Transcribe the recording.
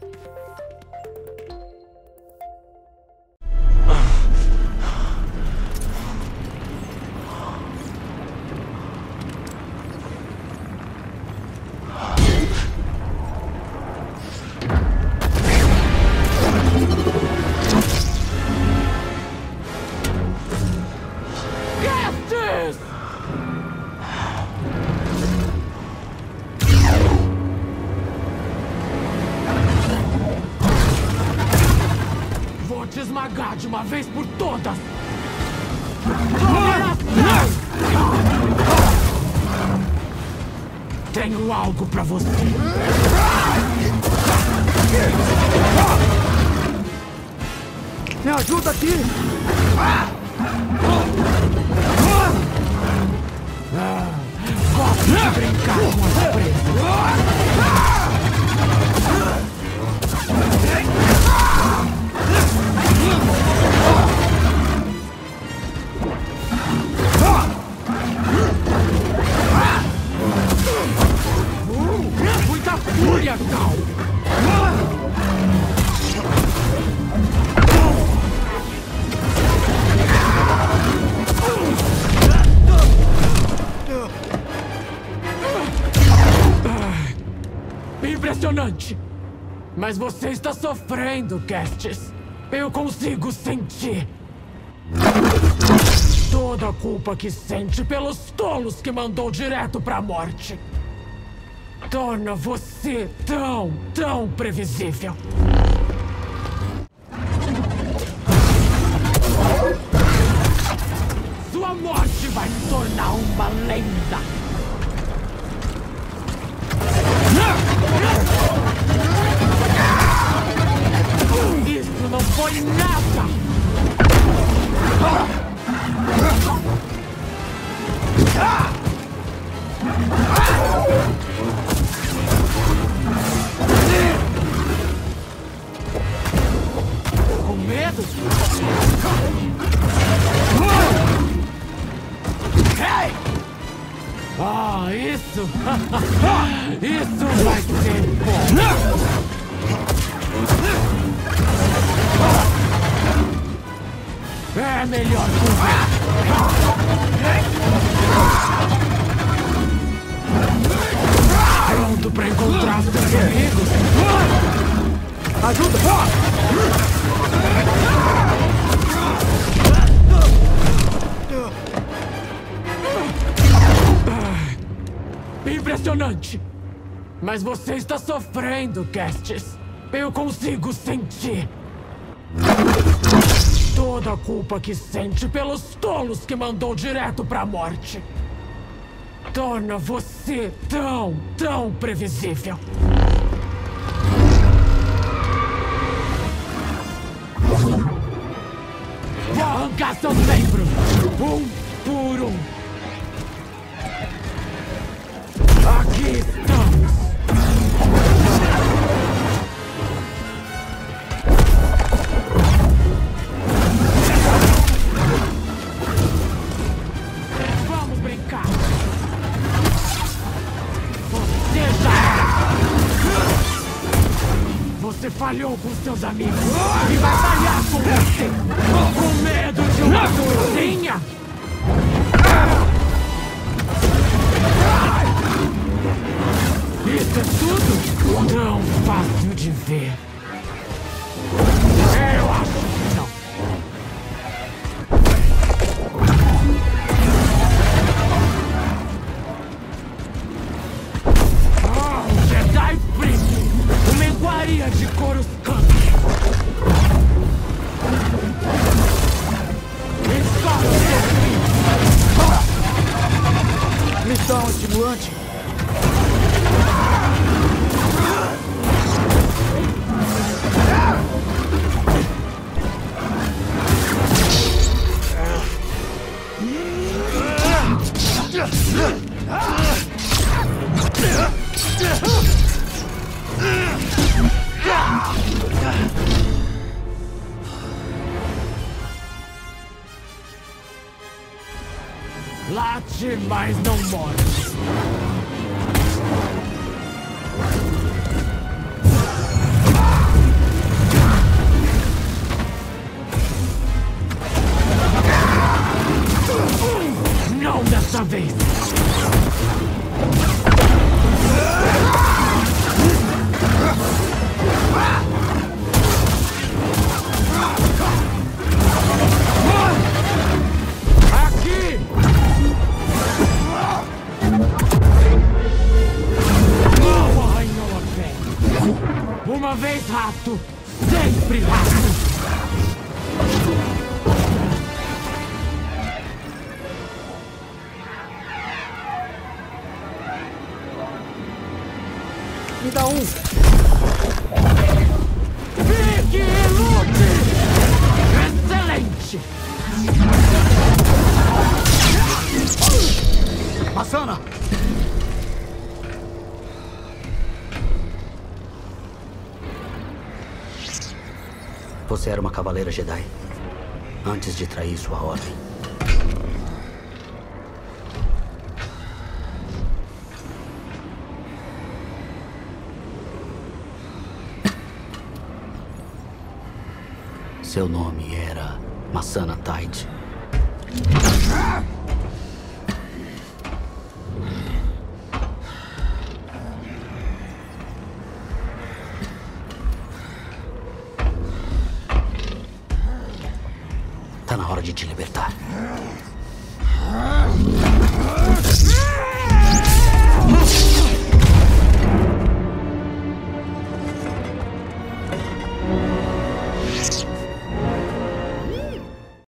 Vou te esmagar de uma vez por todas! Tenho algo pra você! Me ajuda aqui! Mas você está sofrendo, Castes. Eu consigo sentir. Toda a culpa que sente pelos tolos que mandou direto pra morte. Torna você tão, tão previsível. Sua morte vai se tornar uma lenda. Isso! isso vai ser bom! É melhor! Pronto pra encontrar seus amigos? Ajuda! Impressionante! Mas você está sofrendo, Castes. Eu consigo sentir. Toda a culpa que sente pelos tolos que mandou direto pra morte. Torna você tão, tão previsível. Vou arrancar seus membros, um por um. Você falhou com seus amigos e vai falhar com você. Com medo de uma coisinha? Isso é tudo? Tão fácil de ver. Late, mas não morre. Não dessa vez! Rato, sempre rato. Me dá um. Você era uma cavaleira Jedi. Antes de trair sua ordem. Seu nome era Masana Tide. De te libertar.